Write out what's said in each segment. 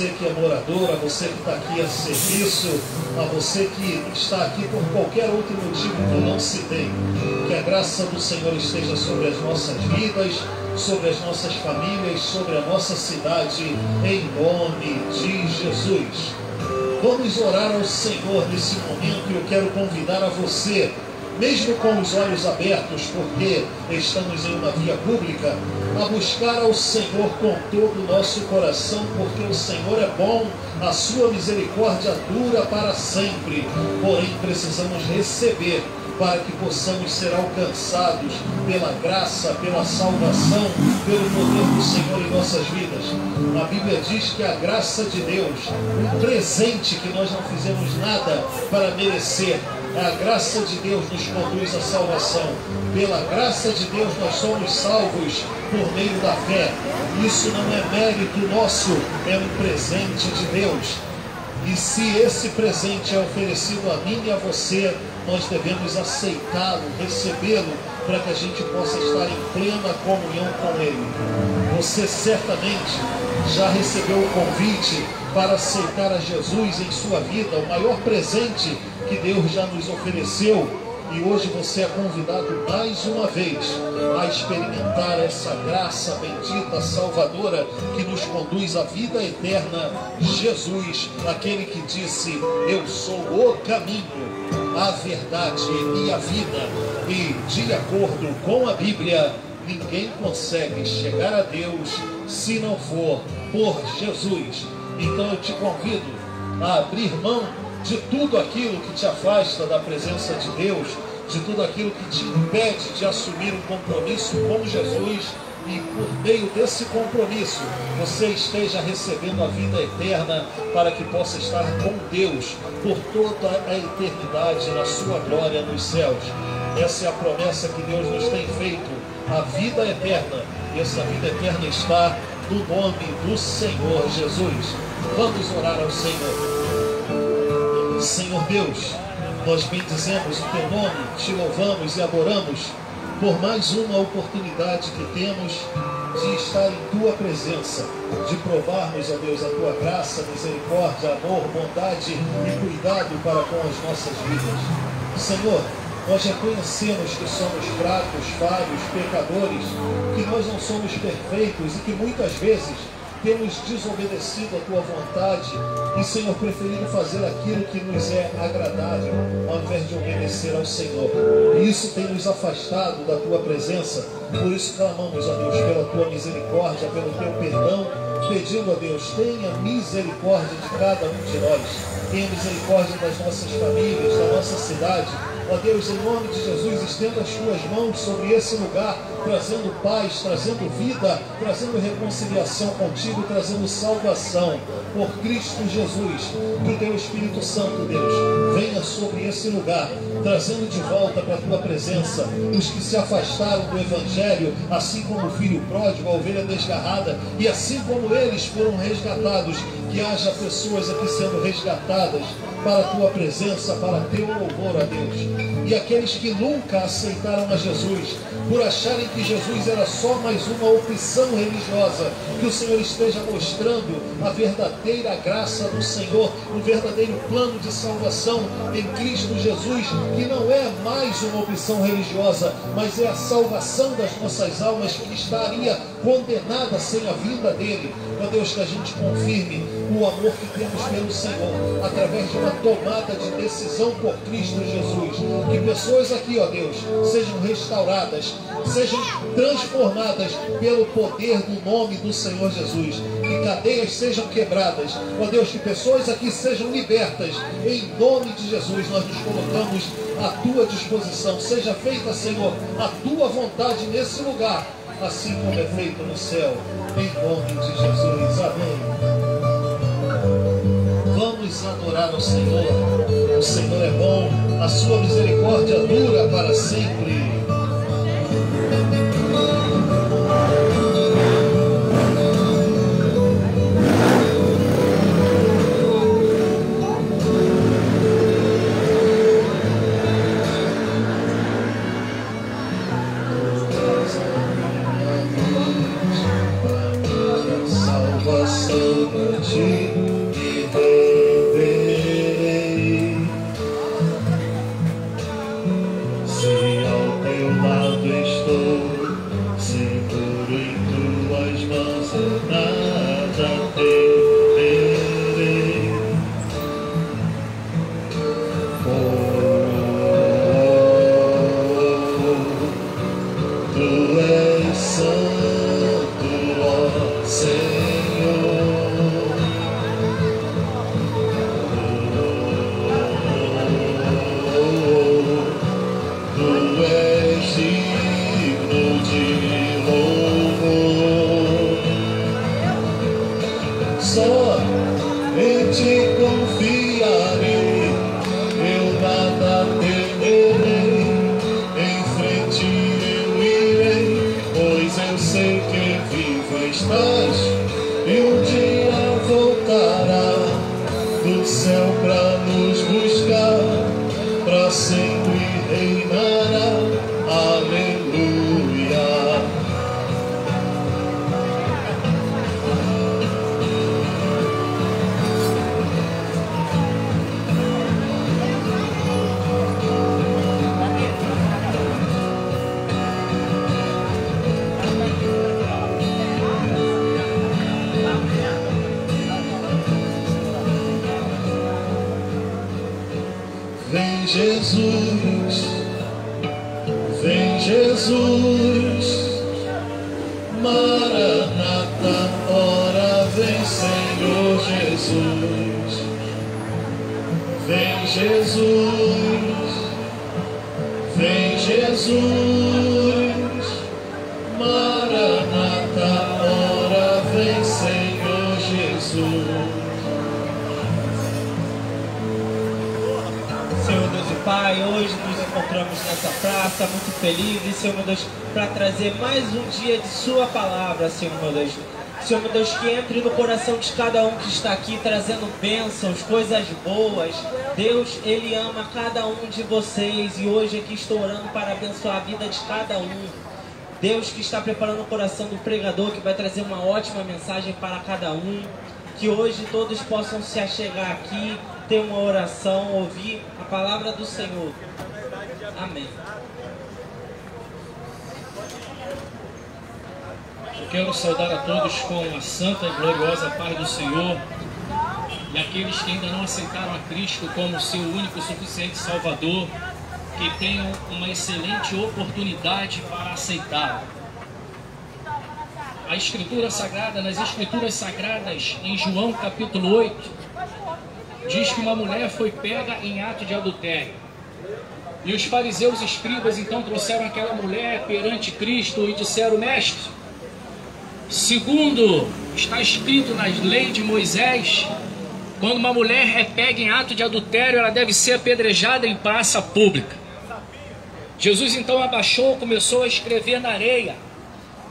você que é morador, a você que está aqui a serviço, a você que está aqui por qualquer outro motivo que não citei. Que a graça do Senhor esteja sobre as nossas vidas, sobre as nossas famílias, sobre a nossa cidade, em nome de Jesus. Vamos orar ao Senhor nesse momento e eu quero convidar a você, mesmo com os olhos abertos, porque estamos em uma via pública, a buscar ao Senhor com todo o nosso coração, porque o Senhor é bom, a sua misericórdia dura para sempre. Porém, precisamos receber para que possamos ser alcançados pela graça, pela salvação, pelo poder do Senhor em nossas vidas. A Bíblia diz que a graça de Deus, um presente que nós não fizemos nada para merecer, a graça de Deus nos conduz à salvação. Pela graça de Deus nós somos salvos por meio da fé. Isso não é mérito nosso, é um presente de Deus. E se esse presente é oferecido a mim e a você, nós devemos aceitá-lo, recebê-lo, para que a gente possa estar em plena comunhão com Ele. Você certamente já recebeu o convite para aceitar a Jesus em sua vida, o maior presente que Deus já nos ofereceu. E hoje você é convidado mais uma vez a experimentar essa graça bendita, salvadora, que nos conduz à vida eterna. Jesus, aquele que disse: Eu sou o caminho, a verdade e a vida. E, de acordo com a Bíblia, ninguém consegue chegar a Deus se não for por Jesus. Então eu te convido a abrir mão de tudo aquilo que te afasta da presença de Deus, de tudo aquilo que te impede de assumir um compromisso com Jesus e por meio desse compromisso você esteja recebendo a vida eterna para que possa estar com Deus por toda a eternidade na sua glória nos céus. Essa é a promessa que Deus nos tem feito, a vida eterna. E essa vida eterna está no nome do Senhor Jesus. Vamos orar ao Senhor. Senhor Deus, nós bendizemos o teu nome, te louvamos e adoramos por mais uma oportunidade que temos de estar em tua presença, de provarmos, ó Deus, a tua graça, misericórdia, amor, bondade e cuidado para com as nossas vidas. Senhor, nós reconhecemos que somos fracos, falhos, pecadores, que nós não somos perfeitos e que muitas vezes temos desobedecido a tua vontade e, Senhor, preferido fazer aquilo que nos é agradável, ao invés de obedecer ao Senhor. E isso tem nos afastado da tua presença. Por isso clamamos, ó Deus, pela tua misericórdia, pelo teu perdão, pedindo a Deus, tenha misericórdia de cada um de nós. Tenha misericórdia das nossas famílias, da nossa cidade Ó Deus, em nome de Jesus, estenda as tuas mãos sobre esse lugar, trazendo paz, trazendo vida, trazendo reconciliação contigo, trazendo salvação. Por Cristo Jesus, que o teu Espírito Santo, Deus, venha sobre esse lugar, trazendo de volta para a tua presença os que se afastaram do Evangelho, assim como o filho pródigo, a ovelha desgarrada, e assim como eles foram resgatados, que haja pessoas aqui sendo resgatadas para a tua presença, para teu louvor a Deus. E aqueles que nunca aceitaram a Jesus, por acharem que Jesus era só mais uma opção religiosa, que o Senhor esteja mostrando a verdadeira graça do Senhor, o verdadeiro plano de salvação em Cristo Jesus, que não é mais uma opção religiosa, mas é a salvação das nossas almas que estaria condenada sem a vinda dele. Ó Deus, que a gente confirme o amor que temos pelo Senhor, através de uma tomada de decisão por Cristo Jesus. Que pessoas aqui, ó Deus, sejam restauradas, sejam transformadas pelo poder do nome do Senhor Jesus. Que cadeias sejam quebradas. Ó Deus, que pessoas aqui sejam libertas. Em nome de Jesus, nós nos colocamos à tua disposição. Seja feita, Senhor, a tua vontade nesse lugar, assim como é feito no céu. Em nome de Jesus. Amém. Vamos adorar ao Senhor. O Senhor é bom, a sua misericórdia dura para sempre. Pai, hoje nos encontramos nessa praça muito felizes, Senhor meu Deus, para trazer mais um dia de Sua palavra, Senhor meu Deus. Senhor meu Deus, que entre no coração de cada um que está aqui trazendo bênçãos, coisas boas. Deus, Ele ama cada um de vocês e hoje aqui estou orando para abençoar a vida de cada um. Deus que está preparando o coração do pregador, que vai trazer uma ótima mensagem para cada um. Que hoje todos possam se achegar aqui, ter uma oração, ouvir a palavra do Senhor. Amém. Eu quero saudar a todos com a santa e gloriosa paz do Senhor e aqueles que ainda não aceitaram a Cristo como seu único e suficiente Salvador, que tenham uma excelente oportunidade para aceitá-lo. A Escritura Sagrada, nas Escrituras Sagradas, em João capítulo 8, diz que uma mulher foi pega em ato de adultério. E os fariseus escribas então trouxeram aquela mulher perante Cristo e disseram: Mestre, segundo está escrito nas leis de Moisés, quando uma mulher é pega em ato de adultério, ela deve ser apedrejada em praça pública. Jesus então abaixou, começou a escrever na areia.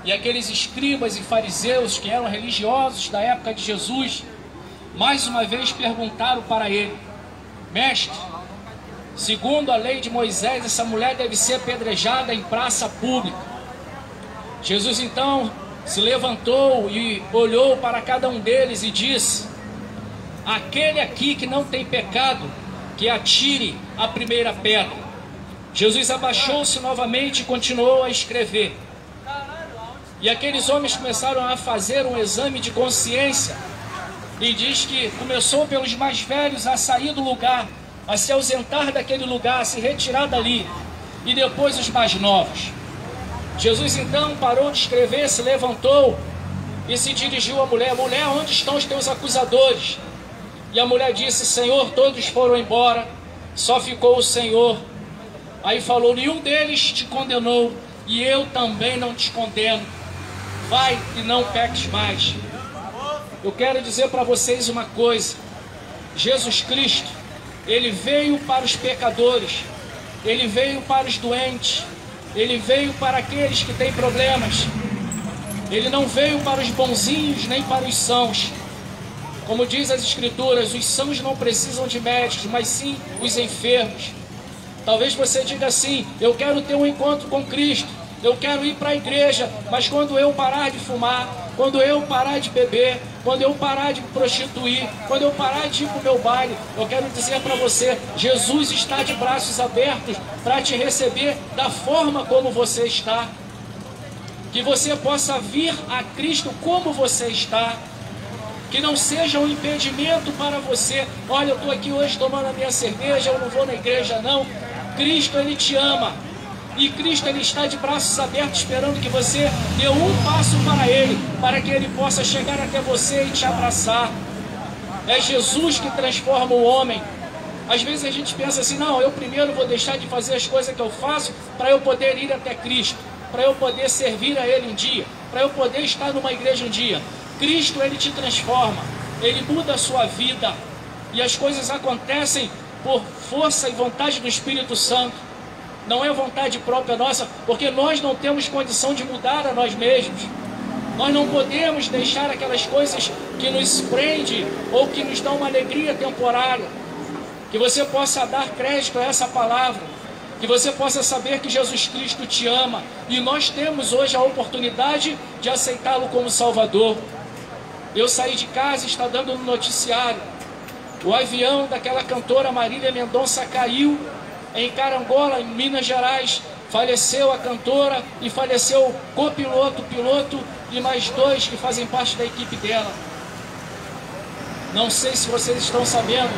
E aqueles escribas e fariseus que eram religiosos da época de Jesus, mais uma vez perguntaram para ele: Mestre, segundo a lei de Moisés, essa mulher deve ser apedrejada em praça pública. Jesus então se levantou e olhou para cada um deles e disse: Aquele aqui que não tem pecado, que atire a primeira pedra. Jesus abaixou-se novamente e continuou a escrever. E aqueles homens começaram a fazer um exame de consciência. E diz que começou pelos mais velhos a sair do lugar, a se ausentar daquele lugar, a se retirar dali. E depois os mais novos. Jesus então parou de escrever, se levantou e se dirigiu à mulher: Mulher, onde estão os teus acusadores? E a mulher disse: Senhor, todos foram embora, só ficou o Senhor. Aí falou: Nenhum deles te condenou, e eu também não te condeno. Vai e não peques mais. Eu quero dizer para vocês uma coisa: Jesus Cristo, ele veio para os pecadores, ele veio para os doentes, ele veio para aqueles que têm problemas. Ele não veio para os bonzinhos nem para os sãos. Como diz as Escrituras, os sãos não precisam de médicos, mas sim os enfermos. Talvez você diga assim: eu quero ter um encontro com Cristo, eu quero ir para a igreja, mas quando eu parar de fumar, quando eu parar de beber, quando eu parar de prostituir, quando eu parar de ir para o meu baile, eu quero dizer para você: Jesus está de braços abertos para te receber da forma como você está. Que você possa vir a Cristo como você está. Que não seja um impedimento para você. Olha, eu estou aqui hoje tomando a minha cerveja, eu não vou na igreja não. Cristo ele te ama. E Cristo ele está de braços abertos esperando que você dê um passo para ele, para que ele possa chegar até você e te abraçar. É Jesus que transforma o homem. Às vezes a gente pensa assim: não, eu primeiro vou deixar de fazer as coisas que eu faço para eu poder ir até Cristo, para eu poder servir a Ele um dia, para eu poder estar numa igreja um dia. Cristo ele te transforma, ele muda a sua vida e as coisas acontecem por força e vontade do Espírito Santo. Não é vontade própria nossa, porque nós não temos condição de mudar a nós mesmos. Nós não podemos deixar aquelas coisas que nos prende ou que nos dão uma alegria temporária. Que você possa dar crédito a essa palavra. Que você possa saber que Jesus Cristo te ama. E nós temos hoje a oportunidade de aceitá-lo como Salvador. Eu saí de casa e está dando no noticiário o avião daquela cantora Marília Mendonça caiu em Carangola, em Minas Gerais. Faleceu a cantora e faleceu o copiloto, piloto e mais dois que fazem parte da equipe dela. Não sei se vocês estão sabendo,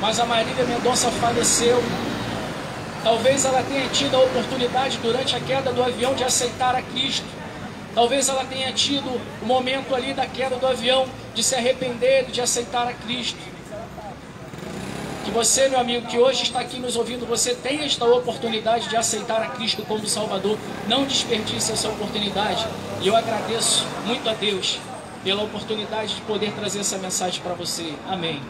mas a Marília Mendonça faleceu. Talvez ela tenha tido a oportunidade durante a queda do avião de aceitar a Cristo. Talvez ela tenha tido o momento ali da queda do avião de se arrepender, de aceitar a Cristo. Que você, meu amigo, que hoje está aqui nos ouvindo, você tenha esta oportunidade de aceitar a Cristo como Salvador. Não desperdice essa oportunidade. E eu agradeço muito a Deus pela oportunidade de poder trazer essa mensagem para você. Amém.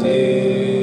ti.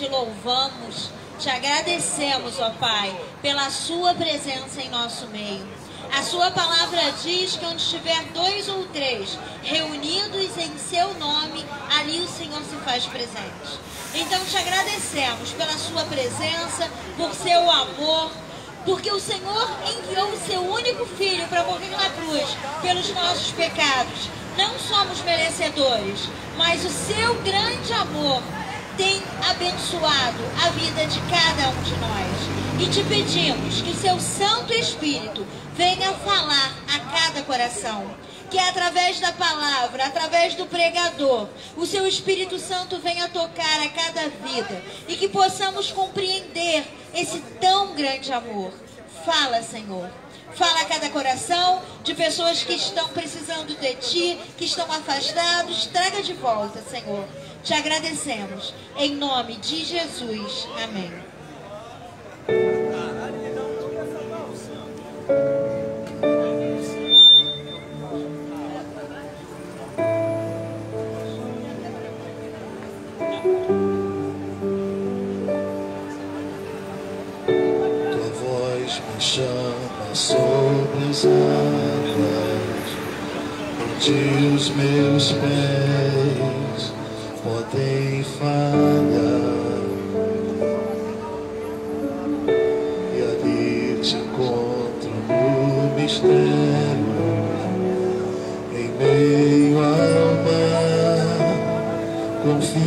te louvamos, te agradecemos, ó Pai, pela Sua presença em nosso meio. A Sua palavra diz que onde estiver dois ou três reunidos em Seu nome, ali o Senhor se faz presente. Então te agradecemos pela Sua presença, por Seu amor, porque o Senhor enviou o seu único filho para morrer na cruz pelos nossos pecados. Não somos merecedores, mas o seu grande amor tem abençoado a vida de cada um de nós. E te pedimos que seu Santo Espírito venha falar a cada coração. Que através da palavra, através do pregador, o seu Espírito Santo venha tocar a cada vida e que possamos compreender esse tão grande amor. Fala, Senhor. Fala a cada coração de pessoas que estão precisando de ti, que estão afastados. Traga de volta, Senhor te agradecemos. Em nome de Jesus. Amém. chama sobre as águas, onde os meus pés podem falhar. E ali te encontro no mistério Em meio ao mar. Confiarei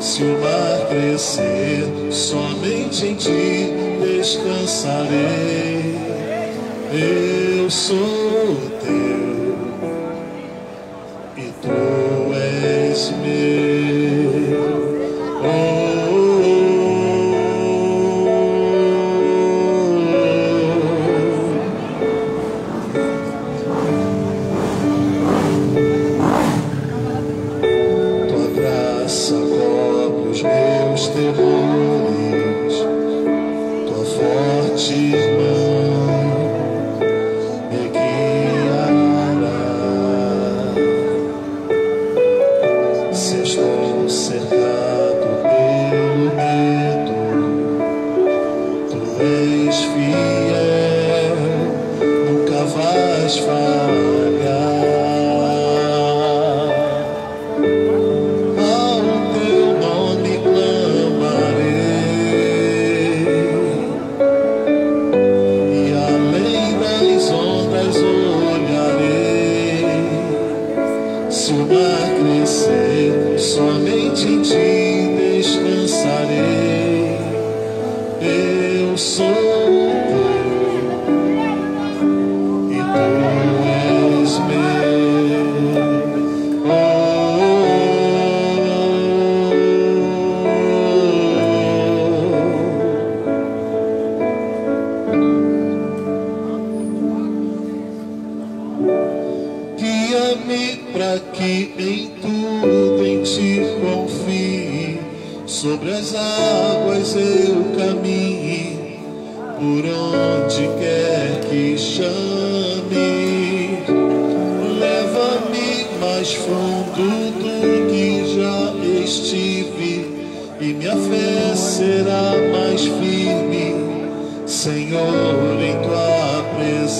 Se o mar crescer, somente em ti descansarei. Eu sou teu e tu és meu.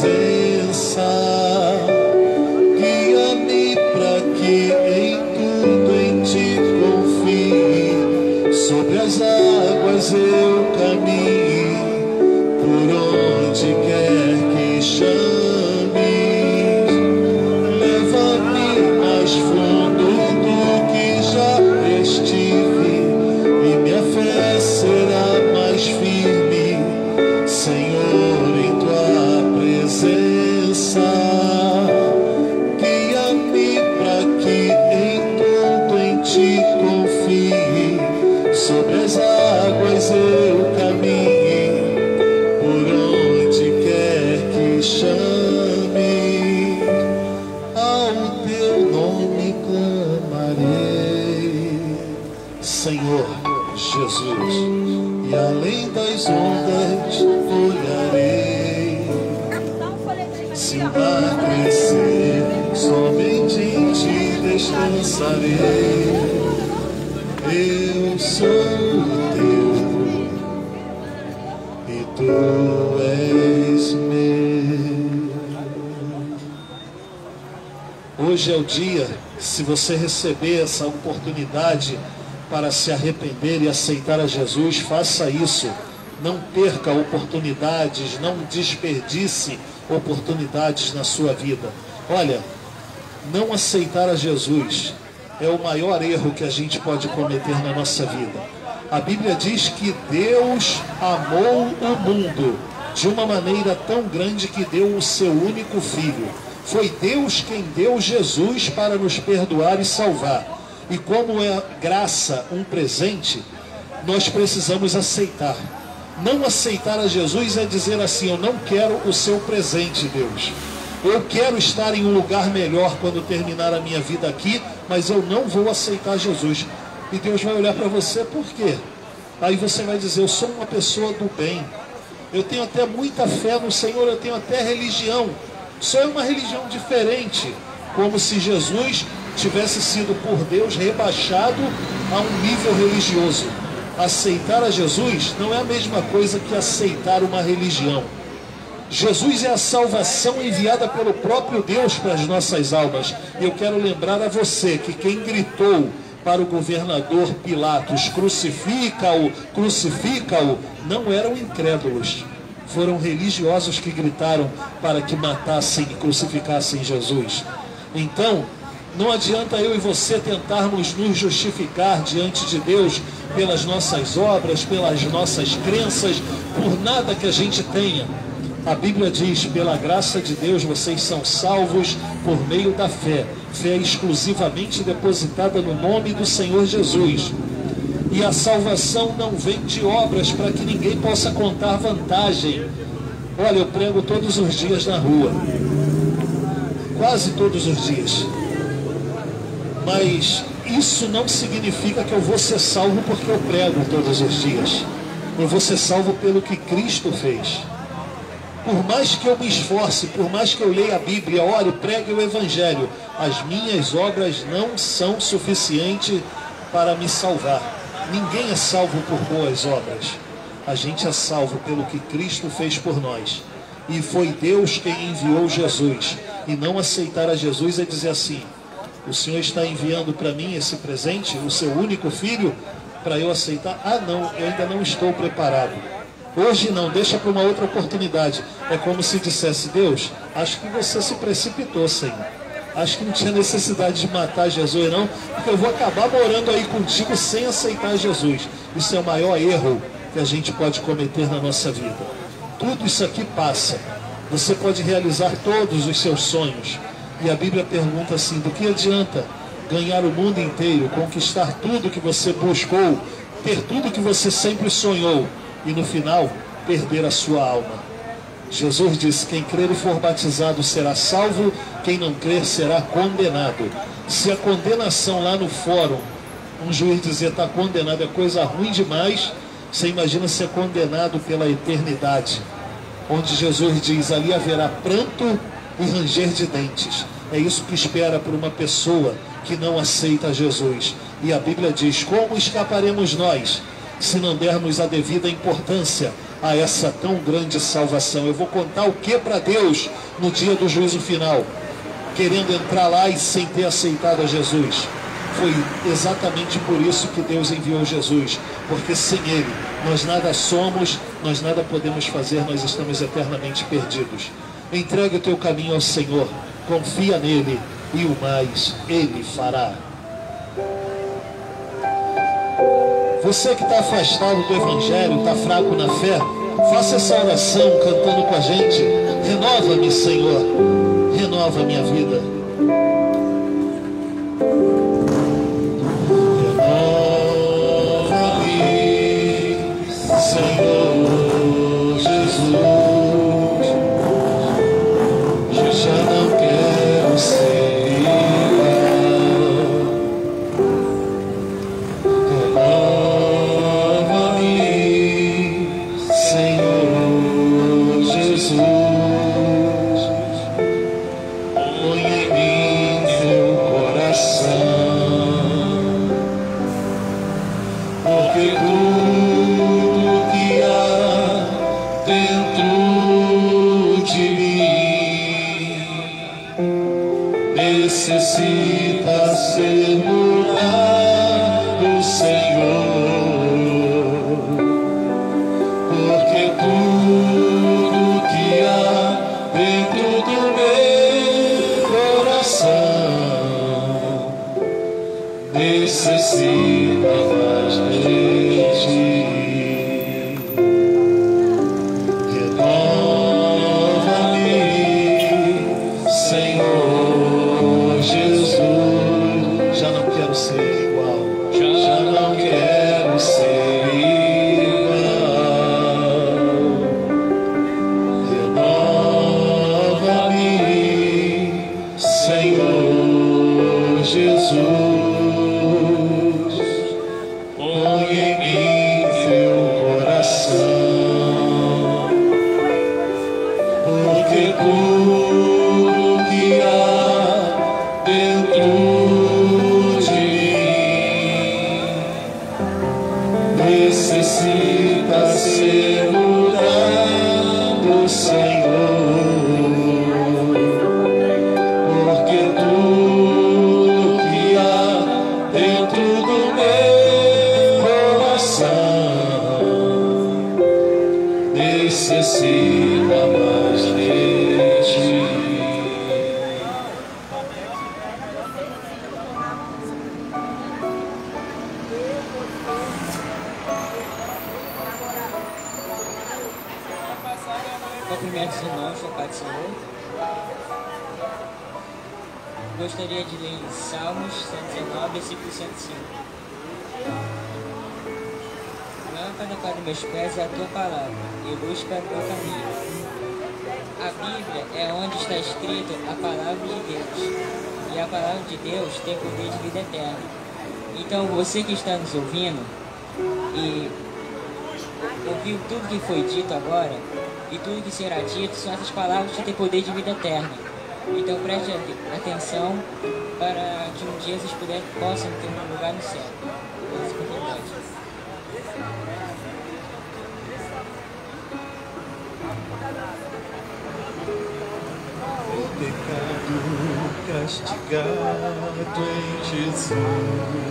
Presença. Hoje é o dia, se você receber essa oportunidade para se arrepender e aceitar a Jesus, faça isso. Não perca oportunidades, não desperdice oportunidades na sua vida. Olha, não aceitar a Jesus é o maior erro que a gente pode cometer na nossa vida. A Bíblia diz que Deus amou o mundo de uma maneira tão grande que deu o seu único filho. Foi Deus quem deu Jesus para nos perdoar e salvar. E como é graça um presente, nós precisamos aceitar. Não aceitar a Jesus é dizer assim: Eu não quero o seu presente, Deus. Eu quero estar em um lugar melhor quando terminar a minha vida aqui, mas eu não vou aceitar Jesus. E Deus vai olhar para você, por quê? Aí você vai dizer: Eu sou uma pessoa do bem. Eu tenho até muita fé no Senhor, eu tenho até religião. Só é uma religião diferente, como se Jesus tivesse sido por Deus rebaixado a um nível religioso. Aceitar a Jesus não é a mesma coisa que aceitar uma religião. Jesus é a salvação enviada pelo próprio Deus para as nossas almas. E eu quero lembrar a você que quem gritou para o governador Pilatos, crucifica-o, crucifica-o, não eram incrédulos. Foram religiosos que gritaram para que matassem e crucificassem Jesus. Então, Não adianta eu e você tentarmos nos justificar diante de Deus pelas nossas obras, pelas nossas crenças, por nada que a gente tenha. A Bíblia diz: pela graça de Deus vocês são salvos por meio da fé. Fé exclusivamente depositada no nome do Senhor Jesus. E a salvação não vem de obras para que ninguém possa contar vantagem. Olha, eu prego todos os dias na rua. Quase todos os dias. Mas isso não significa que eu vou ser salvo porque eu prego todos os dias. Eu vou ser salvo pelo que Cristo fez. Por mais que eu me esforce, por mais que eu leia a Bíblia, ore, pregue o Evangelho, as minhas obras não são suficientes para me salvar. Ninguém é salvo por boas obras. A gente é salvo pelo que Cristo fez por nós. E foi Deus quem enviou Jesus. E não aceitar a Jesus é dizer assim: o Senhor está enviando para mim esse presente, o seu único filho, para eu aceitar? Ah, não, eu ainda não estou preparado. Hoje não, deixa para uma outra oportunidade. É como se dissesse: Deus, acho que você se precipitou, Senhor. Acho que não tinha necessidade de matar Jesus, não, porque eu vou acabar morando aí contigo sem aceitar Jesus. Isso é o maior erro que a gente pode cometer na nossa vida. Tudo isso aqui passa. Você pode realizar todos os seus sonhos. E a Bíblia pergunta assim: do que adianta ganhar o mundo inteiro, conquistar tudo que você buscou, ter tudo que você sempre sonhou e no final perder a sua alma? Jesus disse: quem crer e for batizado será salvo, quem não crer será condenado. Se a condenação lá no fórum, um juiz dizer está condenado é coisa ruim demais, você imagina ser condenado pela eternidade, onde Jesus diz: ali haverá pranto e ranger de dentes. É isso que espera por uma pessoa que não aceita Jesus. E a Bíblia diz: como escaparemos nós se não dermos a devida importância a essa tão grande salvação. Eu vou contar o que para Deus no dia do juízo final, querendo entrar lá e sem ter aceitado a Jesus. Foi exatamente por isso que Deus enviou Jesus, porque sem Ele nós nada somos, nós nada podemos fazer, nós estamos eternamente perdidos. Entregue o teu caminho ao Senhor, confia nele e o mais Ele fará. Você que está afastado do Evangelho, está fraco na fé, faça essa oração cantando com a gente. Renova-me, Senhor. Renova minha vida. nos ouvindo e ouviu tudo que foi dito agora e tudo que será dito são essas palavras que têm poder de vida eterna. Então preste atenção para que um dia vocês puder, possam ter um lugar no céu. É castigado em Jesus.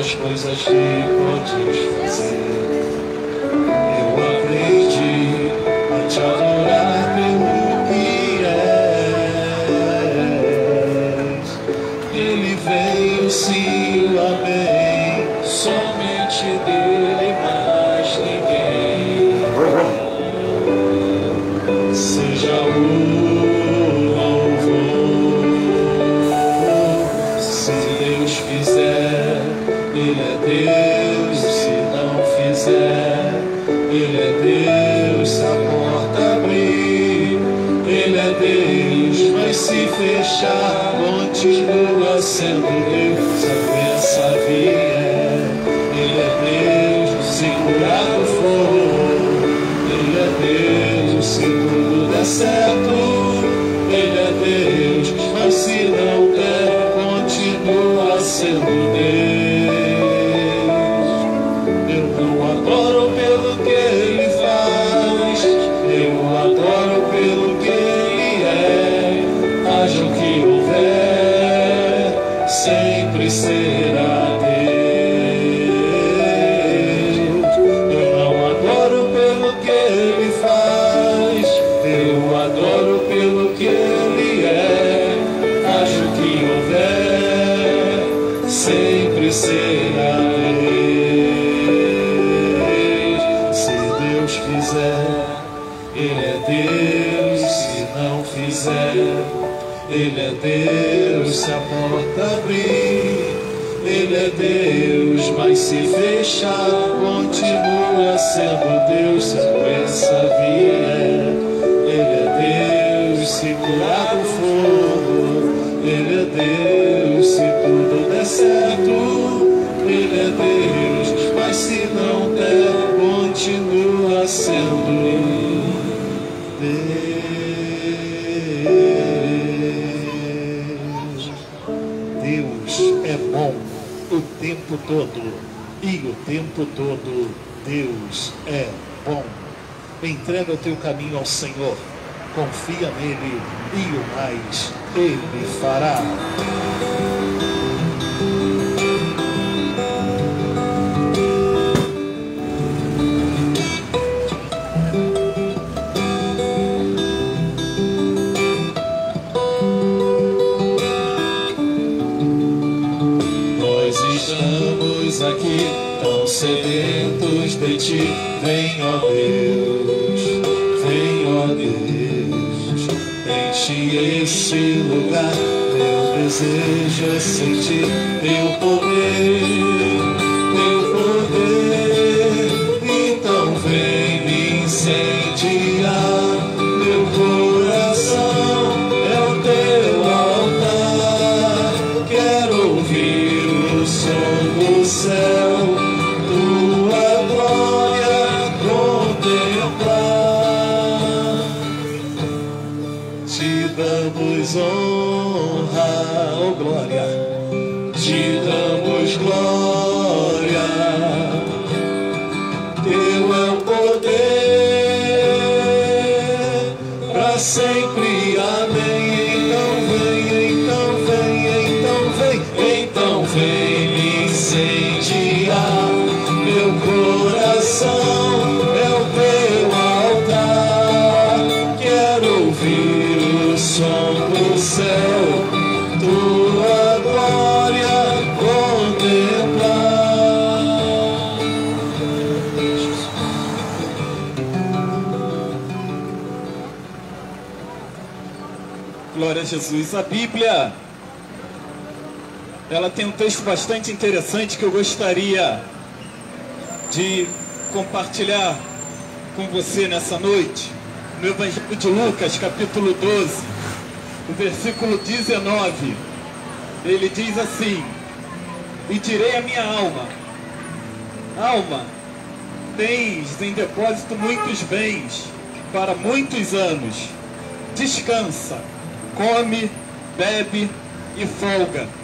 as coisas que podes fazer. Eu aprendi a te adorar. deixa, continua sendo Deus se a doença vier. É. Ele é Deus se curar o fogo, Ele é Deus se tudo der certo, Ele é Deus, mas se não der, continua sendo Deus. Deus é bom o tempo todo. E o tempo todo, Deus é bom. Entrega o teu caminho ao Senhor, confia nele e o mais ele fará. Texto bastante interessante que eu gostaria de compartilhar com você nessa noite. No Evangelho de Lucas, capítulo 12, o versículo 19. Ele diz assim: E direi à minha alma: Alma, tens em depósito muitos bens para muitos anos. Descansa, come, bebe e folga.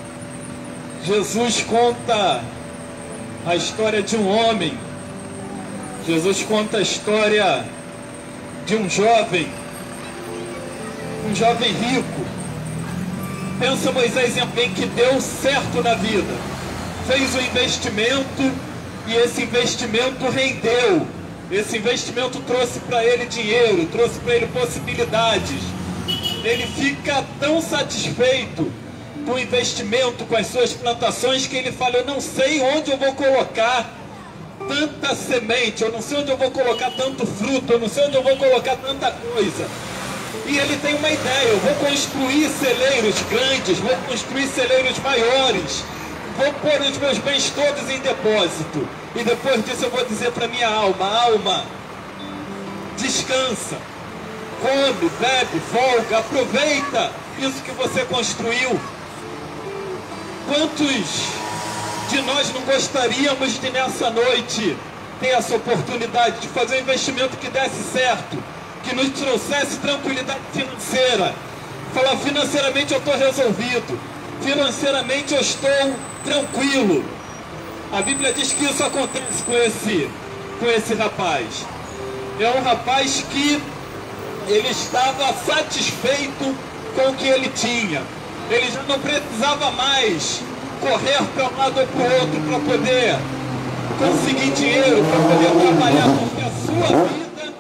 Jesus conta a história de um homem. Jesus conta a história de um jovem, um jovem rico. Pensa Moisés em alguém que deu certo na vida, fez um investimento e esse investimento rendeu. Esse investimento trouxe para ele dinheiro, trouxe para ele possibilidades. Ele fica tão satisfeito com investimento, com as suas plantações, que ele fala: Eu não sei onde eu vou colocar tanta semente, eu não sei onde eu vou colocar tanto fruto, eu não sei onde eu vou colocar tanta coisa. E ele tem uma ideia: eu vou construir celeiros grandes, vou construir celeiros maiores, vou pôr os meus bens todos em depósito. E depois disso eu vou dizer para minha alma: alma, descansa, come, bebe, folga, aproveita isso que você construiu. Quantos de nós não gostaríamos de nessa noite ter essa oportunidade de fazer um investimento que desse certo, que nos trouxesse tranquilidade financeira? Falar financeiramente eu estou resolvido, financeiramente eu estou tranquilo. A Bíblia diz que isso acontece com esse, com esse rapaz. É um rapaz que ele estava satisfeito com o que ele tinha. Ele já não precisava mais correr para um lado ou para o outro para poder conseguir dinheiro, para poder trabalhar, porque a sua vida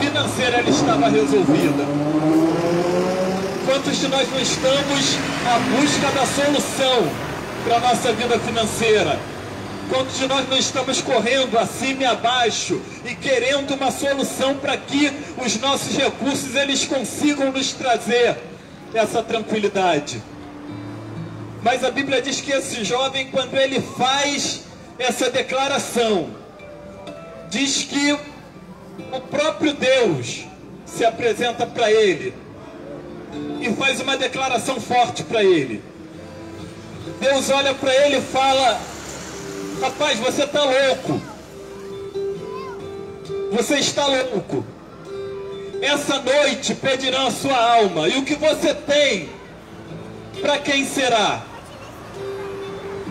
financeira ela estava resolvida. Quantos de nós não estamos à busca da solução para a nossa vida financeira? Quantos de nós não estamos correndo acima e abaixo e querendo uma solução para que os nossos recursos eles consigam nos trazer essa tranquilidade? Mas a Bíblia diz que esse jovem, quando ele faz essa declaração, diz que o próprio Deus se apresenta para ele e faz uma declaração forte para ele. Deus olha para ele e fala: Rapaz, você está louco. Você está louco. Essa noite pedirão a sua alma. E o que você tem, para quem será?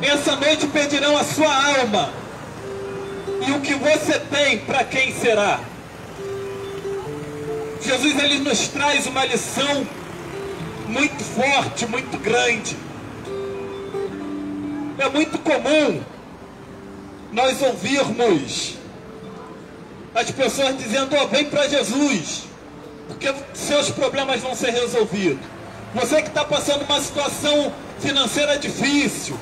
Essa noite pedirão a sua alma. E o que você tem, para quem será? Jesus ele nos traz uma lição muito forte, muito grande. É muito comum nós ouvirmos as pessoas dizendo: oh, vem para Jesus, porque seus problemas vão ser resolvidos. Você que está passando uma situação financeira difícil,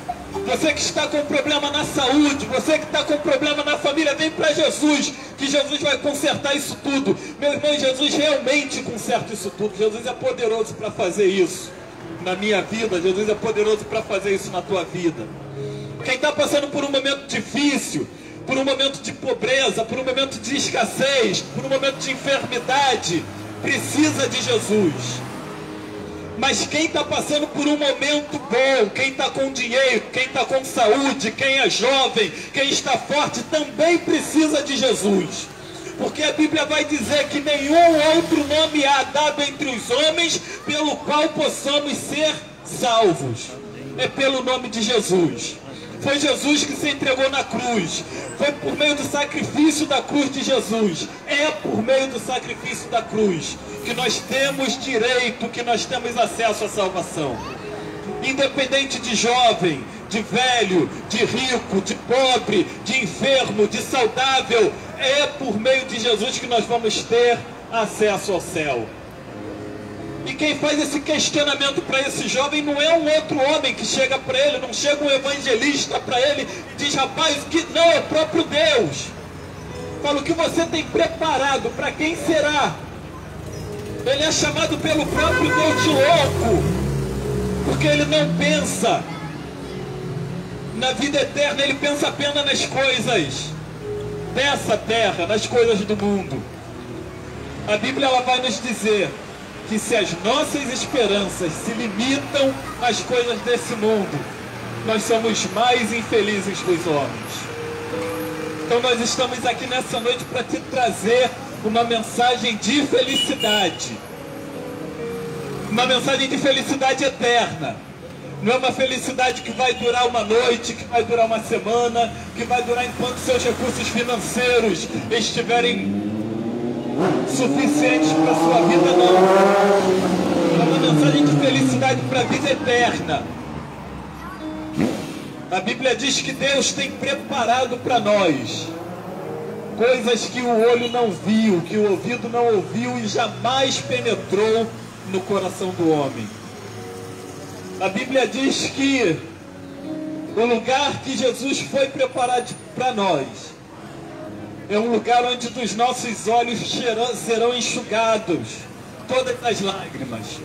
você que está com problema na saúde, você que está com problema na família, vem para Jesus, que Jesus vai consertar isso tudo. Meu irmão, Jesus realmente conserta isso tudo. Jesus é poderoso para fazer isso na minha vida, Jesus é poderoso para fazer isso na tua vida. Quem está passando por um momento difícil, por um momento de pobreza, por um momento de escassez, por um momento de enfermidade, precisa de Jesus. Mas quem está passando por um momento bom, quem está com dinheiro, quem está com saúde, quem é jovem, quem está forte, também precisa de Jesus. Porque a Bíblia vai dizer que nenhum outro nome há dado entre os homens pelo qual possamos ser salvos. É pelo nome de Jesus. Foi Jesus que se entregou na cruz. Foi por meio do sacrifício da cruz de Jesus. É por meio do sacrifício da cruz que nós temos direito, que nós temos acesso à salvação. Independente de jovem, de velho, de rico, de pobre, de enfermo, de saudável, é por meio de Jesus que nós vamos ter acesso ao céu. E quem faz esse questionamento para esse jovem não é um outro homem que chega para ele, não chega um evangelista para ele, diz, rapaz, que não é o próprio Deus. Fala o que você tem preparado, para quem será? Ele é chamado pelo próprio Deus de louco, porque ele não pensa na vida eterna, ele pensa apenas nas coisas dessa terra, nas coisas do mundo. A Bíblia ela vai nos dizer que se as nossas esperanças se limitam às coisas desse mundo, nós somos mais infelizes dos homens. Então nós estamos aqui nessa noite para te trazer uma mensagem de felicidade. Uma mensagem de felicidade eterna. Não é uma felicidade que vai durar uma noite, que vai durar uma semana, que vai durar enquanto seus recursos financeiros estiverem suficientes para sua vida, não. É uma mensagem de felicidade para a vida eterna. A Bíblia diz que Deus tem preparado para nós coisas que o olho não viu, que o ouvido não ouviu e jamais penetrou no coração do homem. A Bíblia diz que o lugar que Jesus foi preparado para nós é um lugar onde dos nossos olhos serão enxugados todas as lágrimas.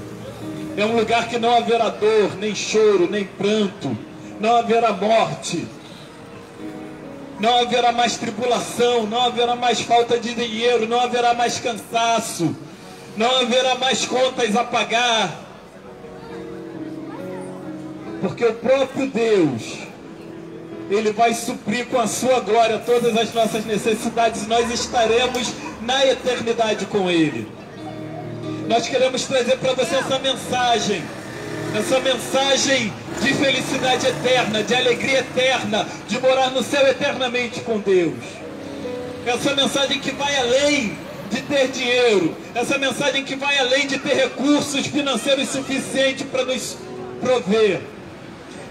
É um lugar que não haverá dor, nem choro, nem pranto, não haverá morte, não haverá mais tribulação, não haverá mais falta de dinheiro, não haverá mais cansaço, não haverá mais contas a pagar. Porque o próprio Deus ele vai suprir com a sua glória todas as nossas necessidades e nós estaremos na eternidade com Ele. Nós queremos trazer para você essa mensagem, essa mensagem de felicidade eterna, de alegria eterna, de morar no céu eternamente com Deus. Essa mensagem que vai além de ter dinheiro, essa mensagem que vai além de ter recursos financeiros suficientes para nos prover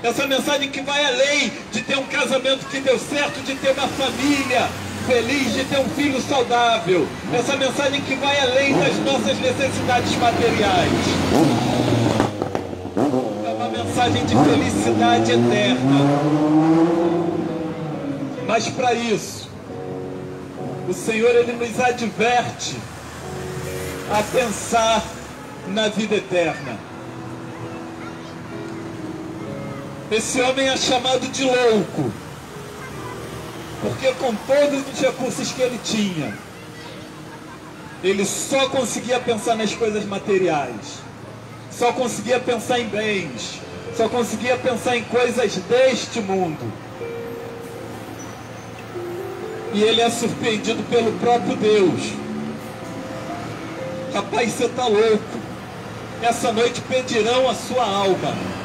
essa mensagem que vai além de ter um casamento que deu certo, de ter uma família feliz, de ter um filho saudável. Essa mensagem que vai além das nossas necessidades materiais. É uma mensagem de felicidade eterna. Mas para isso, o Senhor ele nos adverte a pensar na vida eterna. Esse homem é chamado de louco, porque com todos os recursos que ele tinha, ele só conseguia pensar nas coisas materiais, só conseguia pensar em bens, só conseguia pensar em coisas deste mundo. E ele é surpreendido pelo próprio Deus. Rapaz, você está louco. Essa noite pedirão a sua alma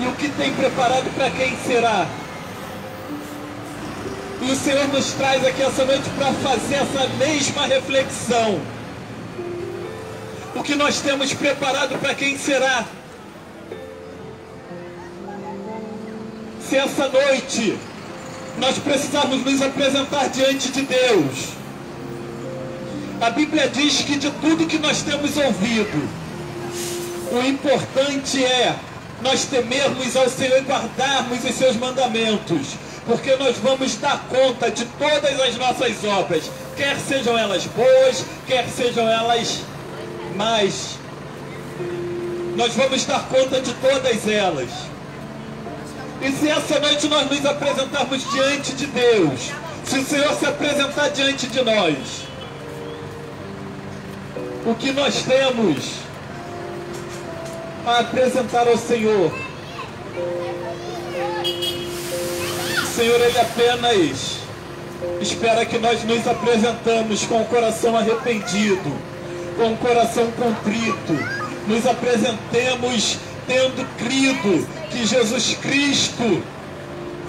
e o que tem preparado para quem será. E o Senhor nos traz aqui essa noite para fazer essa mesma reflexão. o que nós temos preparado para quem será. Se essa noite nós precisarmos nos apresentar diante de Deus, a Bíblia diz que de tudo que nós temos ouvido, o importante é nós temermos ao Senhor e guardarmos os seus mandamentos, porque nós vamos dar conta de todas as nossas obras, quer sejam elas boas, quer sejam elas más. Nós vamos dar conta de todas elas. E se essa noite nós nos apresentarmos diante de Deus, se o Senhor se apresentar diante de nós, o que nós temos a apresentar ao Senhor? O Senhor, Ele apenas espera que nós nos apresentamos com o coração arrependido, com o coração contrito, nos apresentemos tendo crido que Jesus Cristo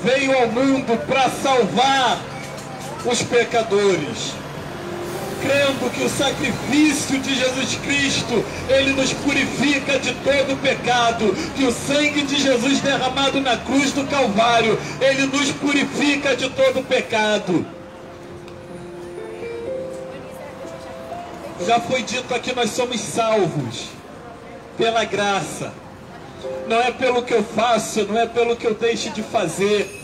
veio ao mundo para salvar os pecadores. Crendo que o sacrifício de Jesus Cristo, ele nos purifica de todo pecado, que o sangue de Jesus derramado na cruz do Calvário, ele nos purifica de todo pecado. Já foi dito aqui, nós somos salvos pela graça. Não é pelo que eu faço, não é pelo que eu deixe de fazer.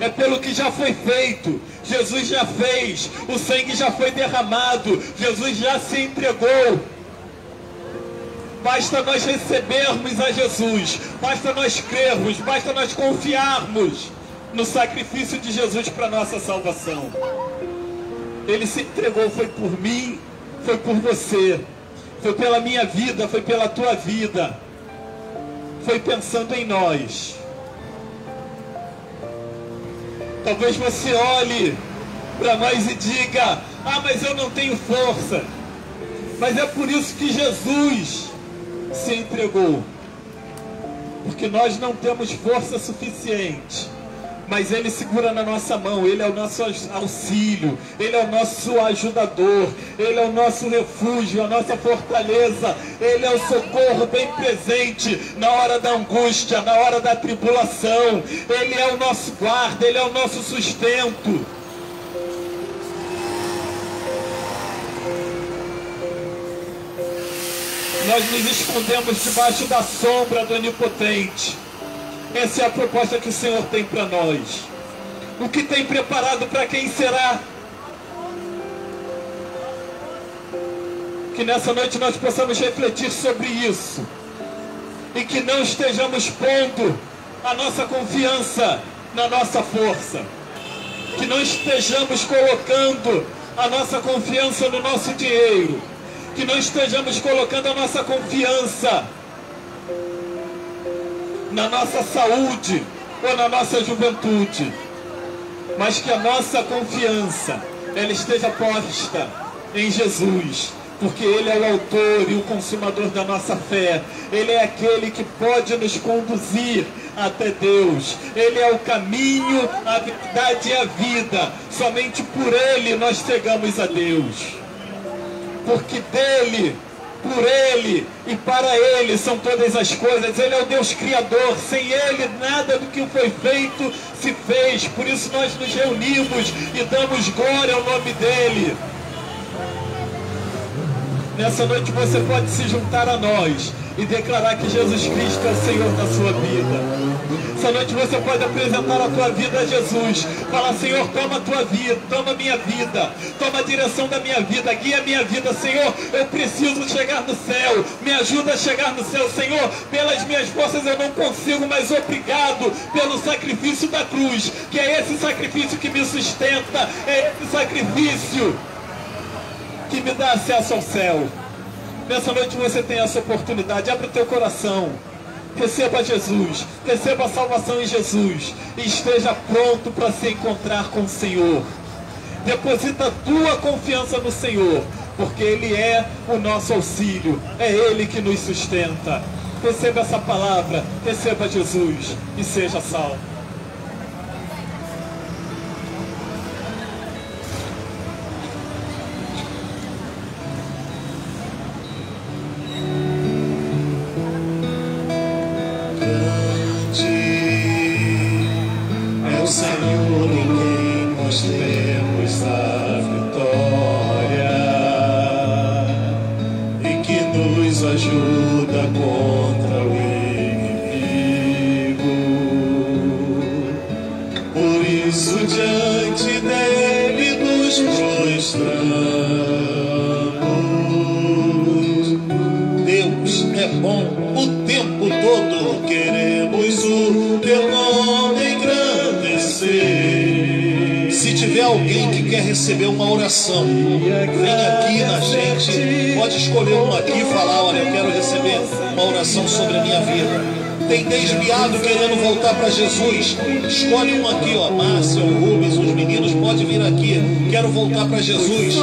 É pelo que já foi feito. Jesus já fez, o sangue já foi derramado, Jesus já se entregou. Basta nós recebermos a Jesus, basta nós crermos, basta nós confiarmos no sacrifício de Jesus para nossa salvação. Ele se entregou, foi por mim, foi por você, foi pela minha vida, foi pela tua vida, foi pensando em nós. Talvez você olhe para nós e diga: Ah, mas eu não tenho força. Mas é por isso que Jesus se entregou. Porque nós não temos força suficiente mas Ele segura na nossa mão, Ele é o nosso auxílio, Ele é o nosso ajudador, Ele é o nosso refúgio, a nossa fortaleza, Ele é o socorro bem presente na hora da angústia, na hora da tribulação, Ele é o nosso guarda, Ele é o nosso sustento. Nós nos escondemos debaixo da sombra do Onipotente essa é a proposta que o Senhor tem para nós. O que tem preparado para quem será? Que nessa noite nós possamos refletir sobre isso. E que não estejamos pondo a nossa confiança na nossa força. Que não estejamos colocando a nossa confiança no nosso dinheiro. Que não estejamos colocando a nossa confiança na nossa saúde ou na nossa juventude, mas que a nossa confiança ela esteja posta em Jesus, porque Ele é o autor e o consumador da nossa fé. Ele é aquele que pode nos conduzir até Deus. Ele é o caminho, a verdade e a vida. Somente por Ele nós chegamos a Deus. Porque dele por Ele e para Ele são todas as coisas. Ele é o Deus Criador. Sem Ele, nada do que foi feito se fez. Por isso nós nos reunimos e damos glória ao nome dEle. Nessa noite você pode se juntar a nós e declarar que Jesus Cristo é o Senhor da sua vida. Essa noite você pode apresentar a tua vida a Jesus. Falar, Senhor, toma a tua vida, toma a minha vida, toma a direção da minha vida, guia a minha vida, Senhor. Eu preciso chegar no céu. Me ajuda a chegar no céu, Senhor. Pelas minhas forças eu não consigo, mas obrigado pelo sacrifício da cruz, que é esse sacrifício que me sustenta, é esse sacrifício que me dá acesso ao céu. Nessa noite você tem essa oportunidade. Abra o teu coração. Receba Jesus. Receba a salvação em Jesus. E esteja pronto para se encontrar com o Senhor. Deposita a tua confiança no Senhor. Porque Ele é o nosso auxílio. É Ele que nos sustenta. Receba essa palavra. Receba Jesus. E seja salvo. Para Jesus, escolhe um aqui, ó, Márcia, o Rubens, os meninos, pode vir aqui, quero voltar para Jesus.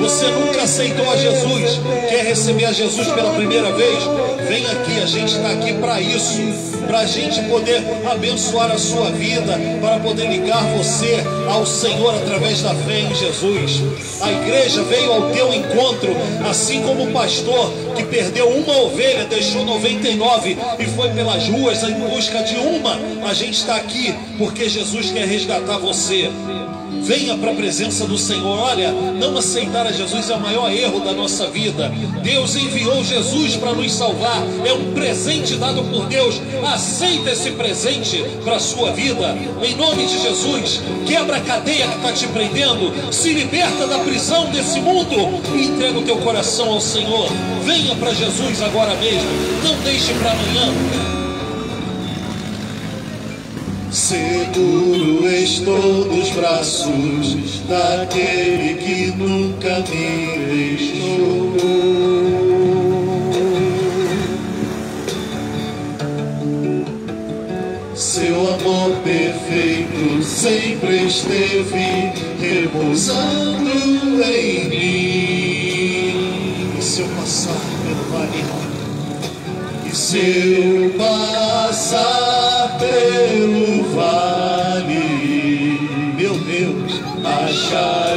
Você nunca aceitou a Jesus, quer receber a Jesus pela primeira vez? Vem aqui, a gente está aqui para isso, para a gente poder abençoar a sua vida, para poder ligar você ao Senhor através da fé em Jesus. A igreja veio ao teu encontro, assim como o pastor que perdeu uma ovelha, deixou 99 e foi pelas ruas em busca de uma. A gente está aqui porque Jesus quer resgatar você. Venha para a presença do Senhor. Olha, não aceitar a Jesus é o maior erro da nossa vida. Deus enviou Jesus para nos salvar. É um presente dado por Deus. Aceita esse presente para a sua vida. Em nome de Jesus, quebra a cadeia que está te prendendo. Se liberta da prisão desse mundo e entrega o teu coração ao Senhor. Venha para Jesus agora mesmo. Não deixe para amanhã. Seguro estou nos braços daquele que nunca me deixou. Seu amor perfeito sempre esteve repousando em mim. E se eu passar pelo vale e se eu passar pelo acharei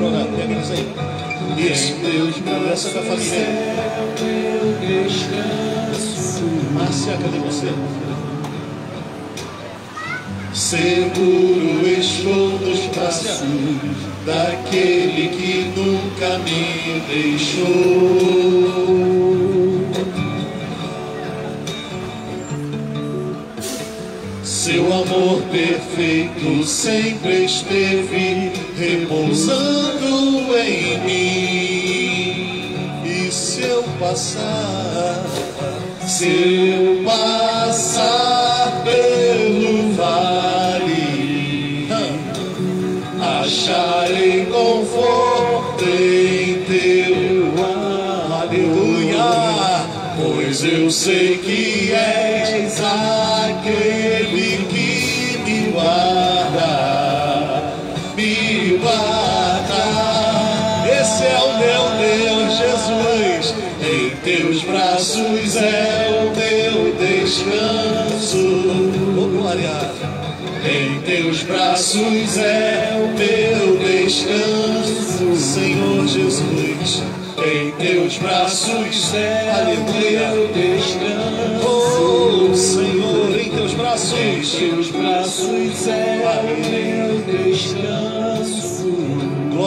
vieram orar, pega eles aí. Isso, conversa com a família. Márcia, cadê você? Seguro estou nos braços daquele que nunca me deixou. Seu amor perfeito sempre esteve repousando em mim. E se eu passar, se eu passar pelo vale, acharei conforto em teu amor. Aleluia, pois eu sei que és aquele teus braços é o meu descanso, Senhor Jesus. Em teus braços é aleluia, o descanso. Oh, Senhor, em teus braços, em teus braços é o meu descanso.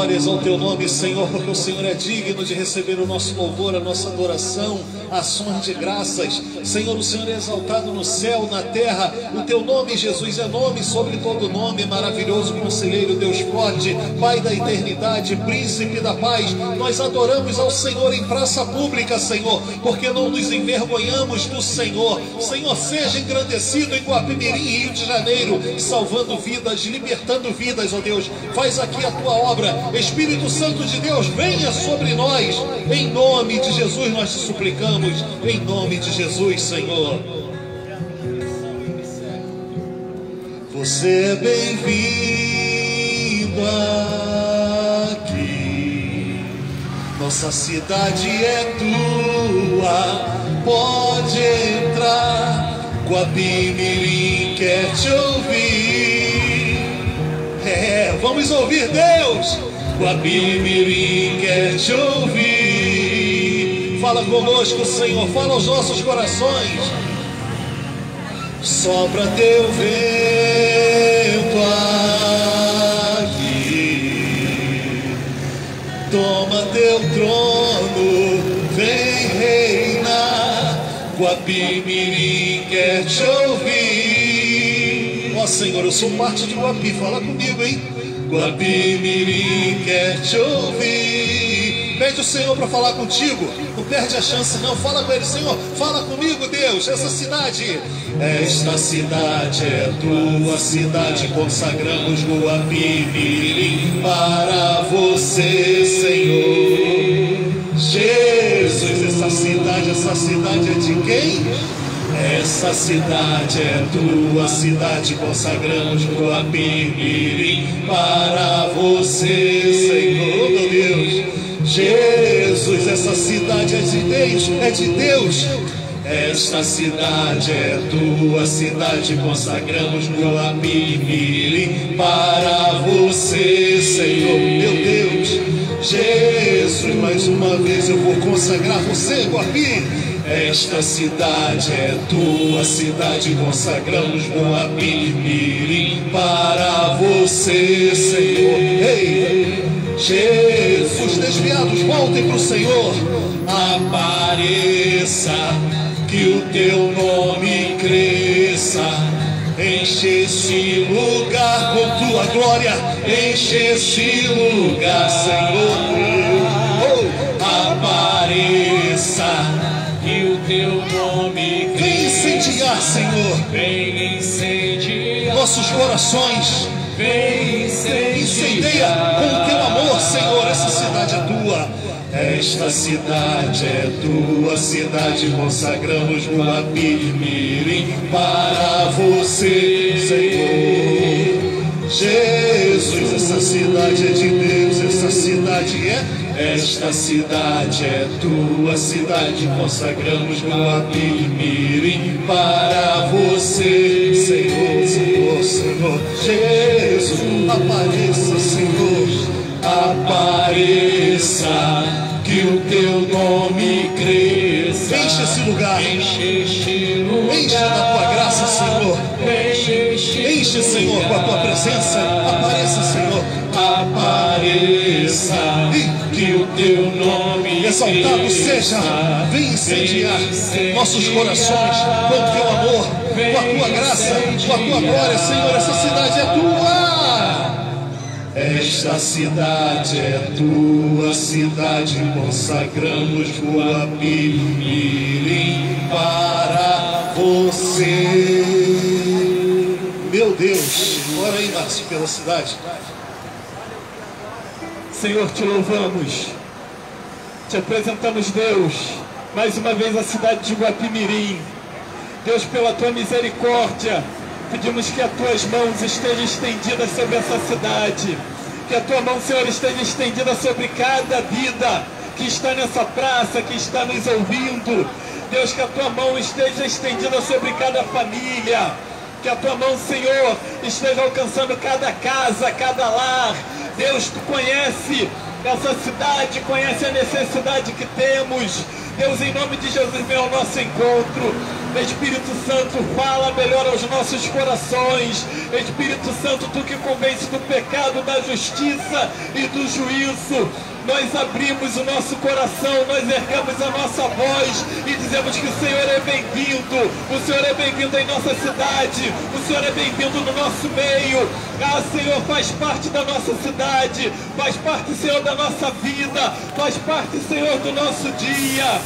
Glórias ao teu nome, Senhor, porque o Senhor é digno de receber o nosso louvor, a nossa adoração, ações de graças. Senhor, o Senhor é exaltado no céu, na terra. O teu nome, Jesus, é nome sobre todo nome, maravilhoso conselheiro, Deus forte, Pai da eternidade, príncipe da paz. Nós adoramos ao Senhor em praça pública, Senhor, porque não nos envergonhamos do Senhor. Senhor, seja engrandecido em Guapimirim, Rio de Janeiro, salvando vidas, libertando vidas, ó Deus. Faz aqui a tua obra Espírito Santo de Deus, venha sobre nós. Em nome de Jesus nós te suplicamos. Em nome de Jesus, Senhor. Você é bem-vindo aqui. Nossa cidade é tua. Pode entrar. Guapimirim quer te ouvir. É, vamos ouvir Deus. Guapimirim quer te ouvir. Fala conosco, Senhor. Fala aos nossos corações. Sopra teu vento aqui, toma teu trono, vem reinar. Guapimirim quer te ouvir. Ó Senhor, eu sou parte de Guapi, fala comigo, hein? Guapimirim quer te ouvir. Pede o Senhor para falar contigo. Não perde a chance, não. Fala com ele, Senhor. Fala comigo, Deus. Essa cidade, esta cidade é tua cidade. Consagramos Guapimirim para você, Senhor. Jesus, essa cidade, essa cidade é de quem? Essa cidade é tua cidade, consagramos Guapimirim para você, Senhor, meu Deus. Jesus, essa cidade é de Deus, é de Deus. Esta cidade é tua cidade, consagramos Guapimirim para você, Senhor, meu Deus. Jesus, mais uma vez eu vou consagrar você, Guapi. Esta cidade é tua cidade, consagramos Guapimirim para você, Senhor. Ei, Jesus, desviados, voltem para o Senhor. Apareça, que o teu nome cresça. Enche esse lugar com tua glória, enche esse lugar, Senhor. Oh, apareça, Senhor, Vem incendiar, nossos corações. vem incendiar. Incendeia com o teu amor, Senhor, essa cidade é tua. Esta cidade é tua cidade, consagramos Guapimirim para você, Senhor. Jesus, essa cidade é de Deus, essa cidade é. Esta cidade é tua cidade, consagramos Guapimirim para você, Senhor, Senhor, Senhor. Jesus, apareça, Senhor apareça, que o teu nome cresça. Enche esse lugar, Enche este lugar. enche da tua graça, Senhor. Enche, Enche, Senhor, com a tua presença. Apareça, Senhor. Apareça, teu nome Exaltado seja, vem incendiar nossos corações com o teu amor, com a tua graça, com a tua glória, Senhor. Essa cidade é tua. Esta cidade é tua cidade, consagramos Guapimirim para você. Meu Deus, ora aí, Márcio, pela cidade. Senhor, te louvamos, te apresentamos, Deus, mais uma vez a cidade de Guapimirim. Deus, pela tua misericórdia, pedimos que as tuas mãos estejam estendidas sobre essa cidade, que a tua mão, Senhor, esteja estendida sobre cada vida que está nessa praça, que está nos ouvindo. Deus, que a tua mão esteja estendida sobre cada família, que a tua mão, Senhor, esteja alcançando cada casa, cada lar. Deus, tu conhece essa cidade, conhece a necessidade que temos. Deus, em nome de Jesus, vem ao nosso encontro. Espírito Santo, fala melhor aos nossos corações. Espírito Santo, tu que convence do pecado, da justiça e do juízo. Nós abrimos o nosso coração, nós ergamos a nossa voz e dizemos que o Senhor é bem-vindo. O Senhor é bem-vindo em nossa cidade. O Senhor é bem-vindo no nosso meio. Ah, Senhor, faz parte da nossa cidade, faz parte, Senhor, da nossa vida, faz parte, Senhor, do nosso dia.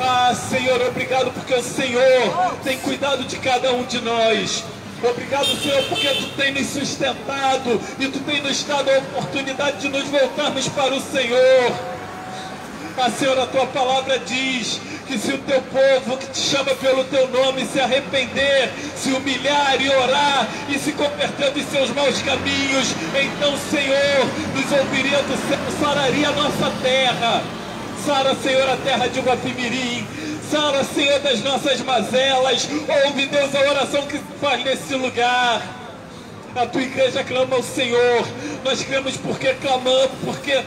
Ah, Senhor, obrigado porque o Senhor tem cuidado de cada um de nós. Obrigado, Senhor, porque tu tem nos sustentado e tu tem nos dado a oportunidade de nos voltarmos para o Senhor. A Senhor, a tua palavra diz que se o teu povo que te chama pelo teu nome se arrepender, se humilhar e orar e se converter dos seus maus caminhos, então, Senhor, nos ouviria do céu, sararia a nossa terra. Sara, Senhor, a terra de Guapimirim. Senhor, das nossas mazelas. Ouve, Deus, a oração que faz nesse lugar. A tua igreja clama ao Senhor. Nós cremos porque clamamos, porque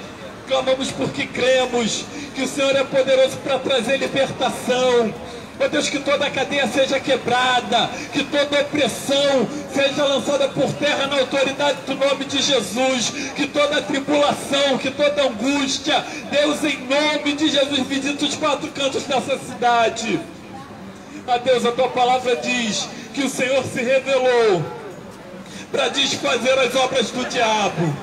clamamos porque cremos que o Senhor é poderoso para trazer libertação. Ó Deus, que toda cadeia seja quebrada, que toda opressão seja lançada por terra na autoridade do nome de Jesus, que toda tribulação, que toda angústia, Deus, em nome de Jesus, visita os quatro cantos dessa cidade. A Deus, a tua palavra diz que o Senhor se revelou para desfazer as obras do diabo.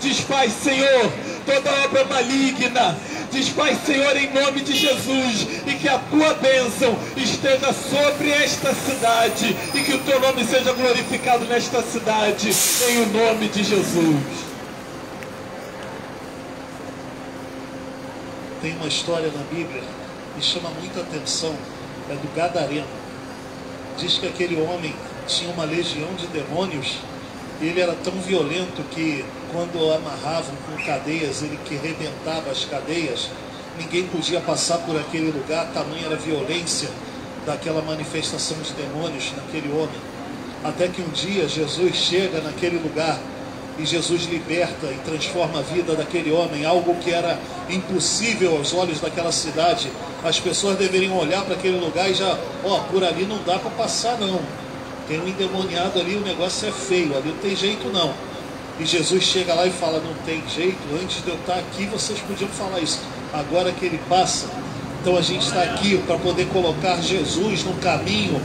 Desfaz, Senhor, toda obra maligna. Desfaz, Senhor, em nome de Jesus. E que a tua bênção esteja sobre esta cidade. E que o teu nome seja glorificado nesta cidade. Em o nome de Jesus. Tem uma história na Bíblia que chama muita atenção. É do Gadareno. Diz que aquele homem tinha uma legião de demônios. E ele era tão violento que quando amarravam com cadeias, ele que rebentava as cadeias, ninguém podia passar por aquele lugar, tamanha era a violência daquela manifestação de demônios naquele homem. Até que um dia Jesus chega naquele lugar e Jesus liberta e transforma a vida daquele homem, algo que era impossível aos olhos daquela cidade. As pessoas deveriam olhar para aquele lugar e já, ó, oh, por ali não dá para passar não. Tem um endemoniado ali, o negócio é feio, ali não tem jeito não. E Jesus chega lá e fala: Não tem jeito, antes de eu estar aqui vocês podiam falar isso. Agora que ele passa, então a gente está aqui para poder colocar Jesus no caminho,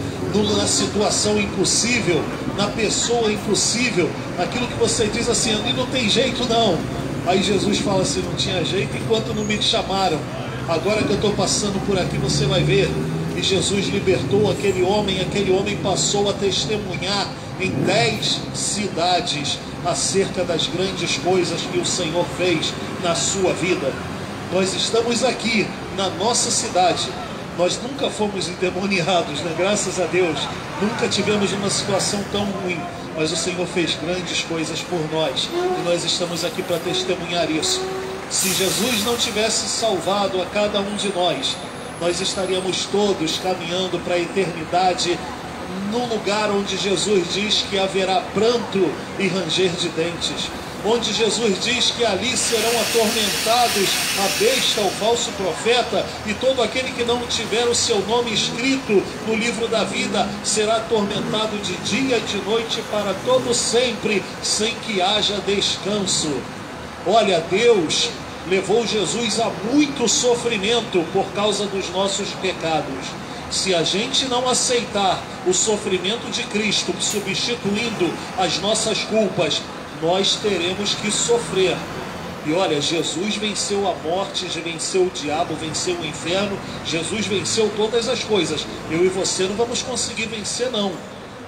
na situação impossível, na pessoa impossível, naquilo que você diz assim: ali não tem jeito não. Aí Jesus fala assim: Não tinha jeito enquanto não me chamaram. Agora que eu estou passando por aqui, você vai ver. E Jesus libertou aquele homem, aquele homem passou a testemunhar em dez cidades acerca das grandes coisas que o Senhor fez na sua vida. Nós estamos aqui na nossa cidade. Nós nunca fomos endemoniados, né? graças a Deus. Nunca tivemos uma situação tão ruim. Mas o Senhor fez grandes coisas por nós. E nós estamos aqui para testemunhar isso. Se Jesus não tivesse salvado a cada um de nós, nós estaríamos todos caminhando para a eternidade no lugar onde Jesus diz que haverá pranto e ranger de dentes, onde Jesus diz que ali serão atormentados a besta, o falso profeta, e todo aquele que não tiver o seu nome escrito no livro da vida será atormentado de dia e de noite para todo sempre, sem que haja descanso. Olha, Deus levou Jesus a muito sofrimento por causa dos nossos pecados se a gente não aceitar o sofrimento de Cristo substituindo as nossas culpas, nós teremos que sofrer. E olha, Jesus venceu a morte, venceu o diabo, venceu o inferno, Jesus venceu todas as coisas. Eu e você não vamos conseguir vencer, não.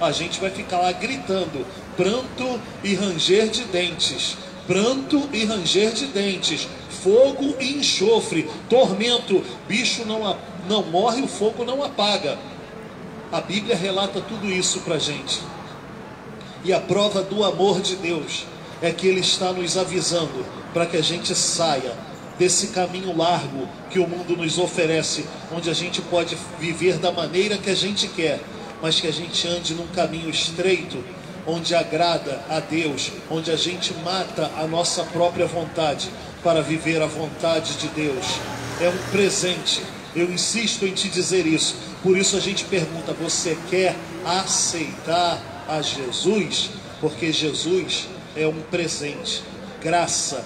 A gente vai ficar lá gritando: pranto e ranger de dentes, pranto e ranger de dentes, fogo e enxofre, tormento, bicho não não morre, o fogo não apaga. A Bíblia relata tudo isso para a gente. E a prova do amor de Deus é que Ele está nos avisando para que a gente saia desse caminho largo que o mundo nos oferece, onde a gente pode viver da maneira que a gente quer, mas que a gente ande num caminho estreito, onde agrada a Deus, onde a gente mata a nossa própria vontade para viver a vontade de Deus. É um presente eu insisto em te dizer isso. Por isso a gente pergunta: você quer aceitar a Jesus? Porque Jesus é um presente, graça,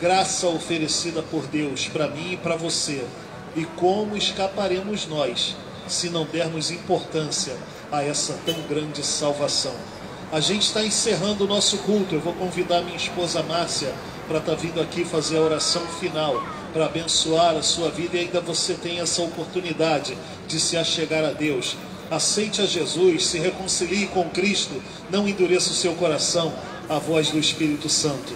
graça oferecida por Deus para mim e para você. E como escaparemos nós se não dermos importância a essa tão grande salvação? A gente está encerrando o nosso culto. Eu vou convidar minha esposa Márcia para estar tá vindo aqui fazer a oração final para abençoar a sua vida e ainda você tem essa oportunidade de se achegar a Deus. aceite a Jesus, se reconcilie com Cristo, não endureça o seu coração à voz do Espírito Santo.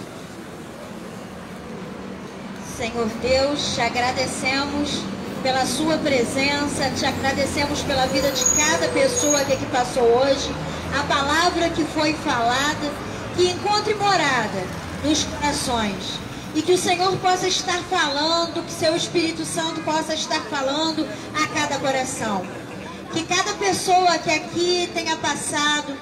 Senhor Deus, te agradecemos pela sua presença, te agradecemos pela vida de cada pessoa que aqui passou hoje, a palavra que foi falada, que encontre morada nos corações. E que o Senhor possa estar falando, que seu Espírito Santo possa estar falando a cada coração. Que cada pessoa que aqui tenha passado,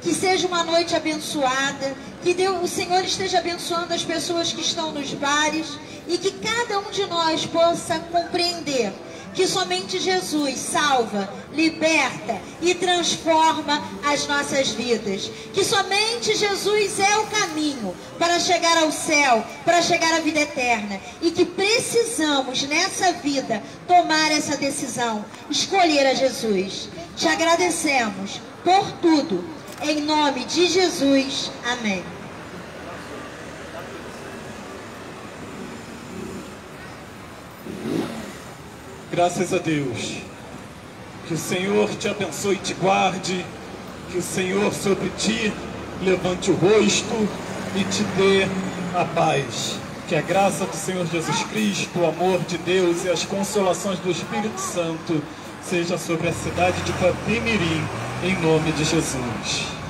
que seja uma noite abençoada, que Deus, o Senhor esteja abençoando as pessoas que estão nos bares e que cada um de nós possa compreender que somente Jesus salva, liberta e transforma as nossas vidas. Que somente Jesus é o caminho para chegar ao céu, para chegar à vida eterna. E que precisamos nessa vida tomar essa decisão, escolher a Jesus. Te agradecemos por tudo. Em nome de Jesus. Amém. Graças a Deus. Que o Senhor te abençoe e te guarde. Que o Senhor sobre ti levante o rosto e te dê a paz. Que a graça do Senhor Jesus Cristo, o amor de Deus e as consolações do Espírito Santo seja sobre a cidade de Papimirim, em nome de Jesus.